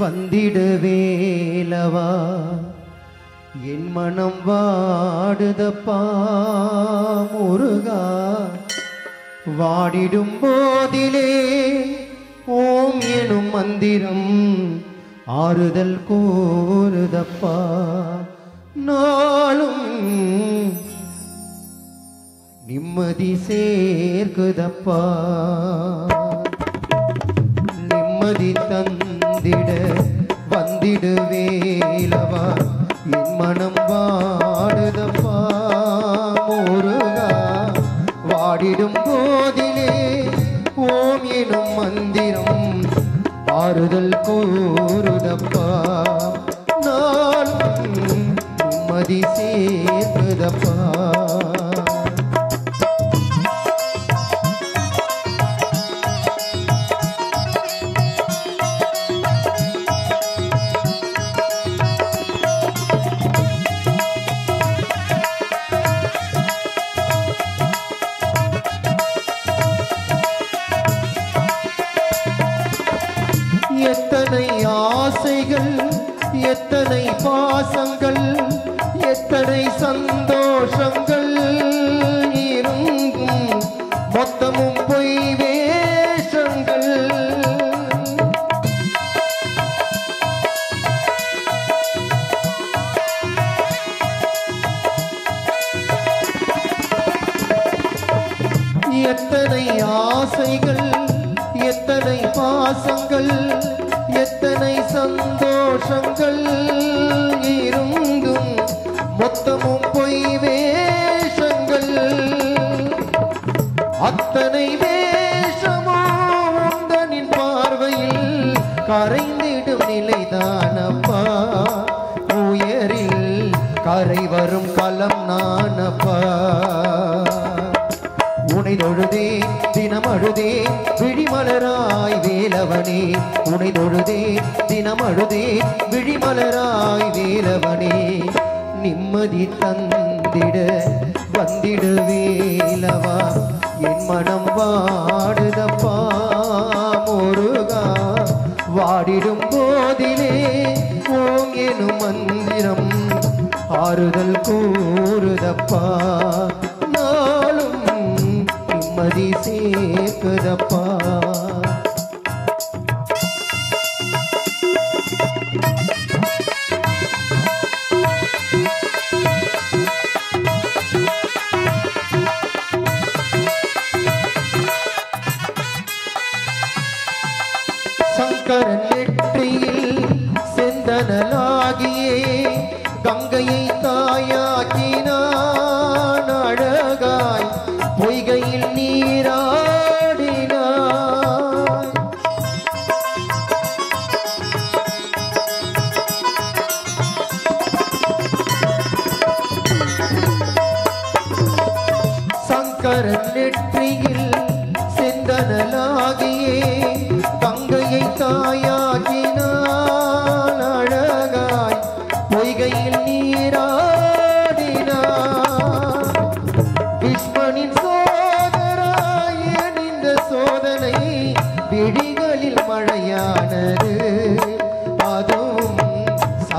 வந்திடுவேலவா. என் மனம் வாடுதப்பா முருகா. வாடிடும் போதிலே ஓம் எனும் மந்திரம் ஆறுதல் கூறுதப்பா. நாளும் நிம்மதி சேர்க்குதப்பா. நிம்மதி தந்த நெடுவேலவா என் மனம் வாடுதப்பா முருகா. வாடிடும் போதிலே ஓம் எனும் மந்திரம் ஆறுதல் கூறுதப்பா. நான் நிம்மதி சேர்க்குதப்பா எத்தனை ஆசைகள் எத்தனை பாசங்கள் எத்தனை சந்தோஷங்கள் இருங்கும் மொத்தமும் பொய் வேஷங்கள். எத்தனை ஆசைகள் எத்தனை பாசங்கள் சந்தோஷங்கள் இருந்தும் மொத்தமும் பொய் வேஷங்கள். அத்தனை வேஷமோ உந்தனின் பார்வையில் கரைந்திடும் நிலைதானப்பா. உயரில் கரை வரும் களம் நானப்பா. உனை தொழுதே தினம் அழுதே விழிமலராய் வேலவனே. உனை தொழுதே தினம் அழுதே விழிமலராய் வேலவனே. நிம்மதி தந்திட வந்திடு வேலவா. என் மனம் வாடுதப்பா முருகா. வாடிடும் போதிலே ஓம் மந்திரம். ஆறுதல் கூறுதப்பா. நிம்மதி சேர்க்குதப்பா சங்கரன்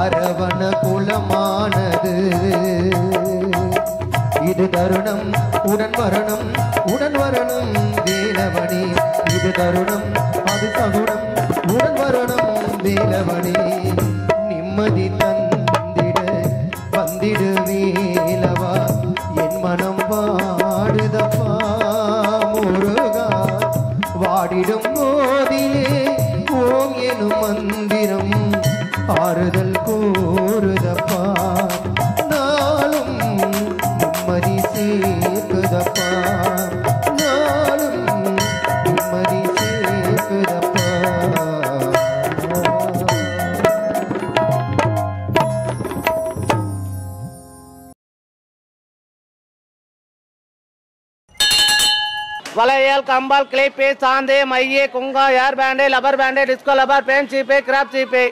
அரவண குலமானது. இது தருணம் உடன் வரணும் உடன் வரணும் வேலவணி இது தருணம் அது சகுனம் உடன் வரணும் வேலவணி நிம்மதி தந்திட வந்திடு. வளையல் கம்பால் கிளிப்பு சாந்தே மைய குங்கா air band rubber band disco rubber band சீப்பு கிராப் சீப்பு.